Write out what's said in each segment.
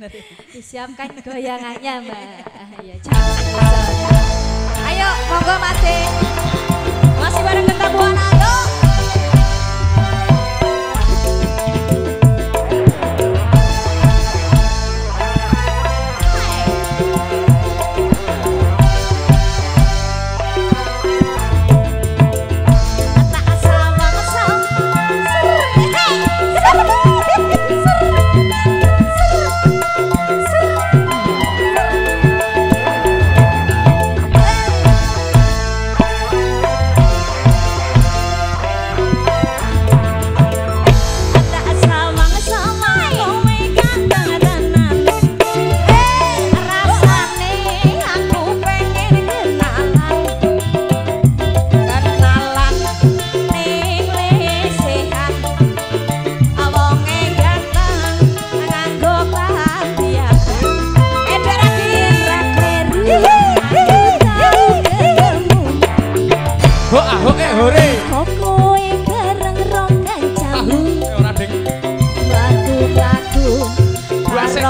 Ya. Disiapkan goyangannya Mbak. Iya, Ayo, monggo masih.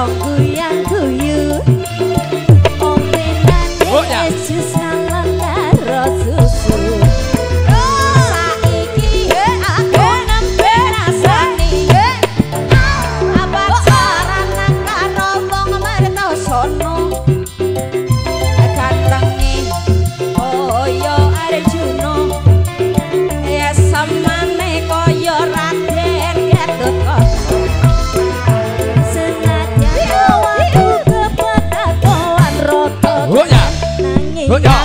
of good. good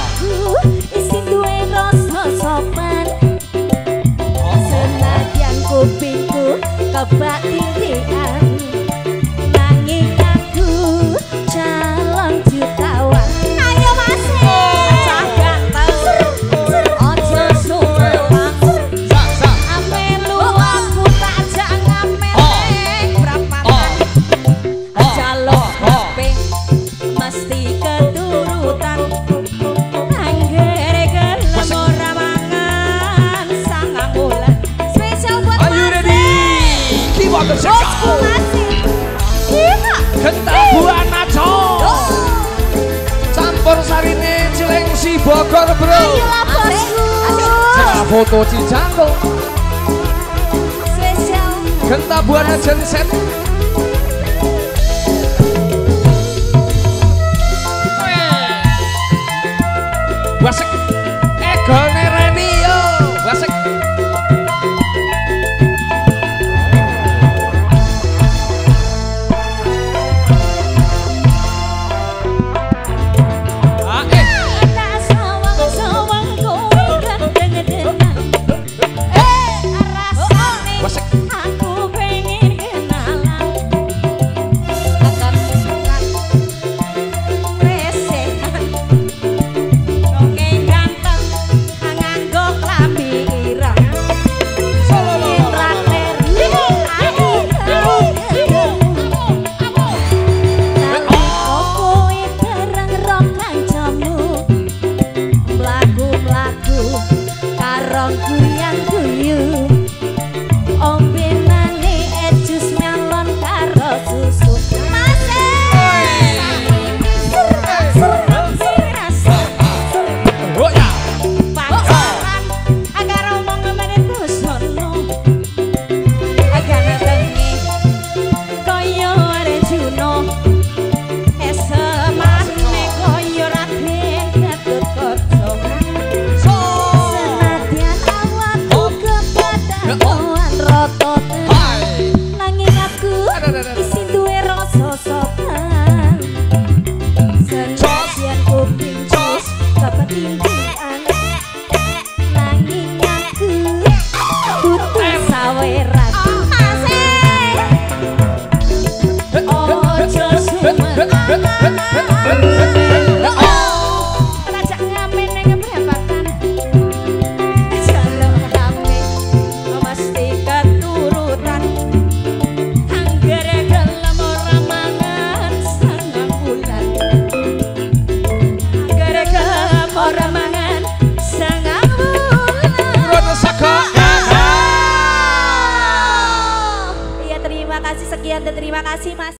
Genta Buana Cong Campur sarine cilengsi Bogor bro. Ayolah bosku. Jangan foto Cijango Spesial. Genta Buana Jensen Sekian dan terima kasih Mas.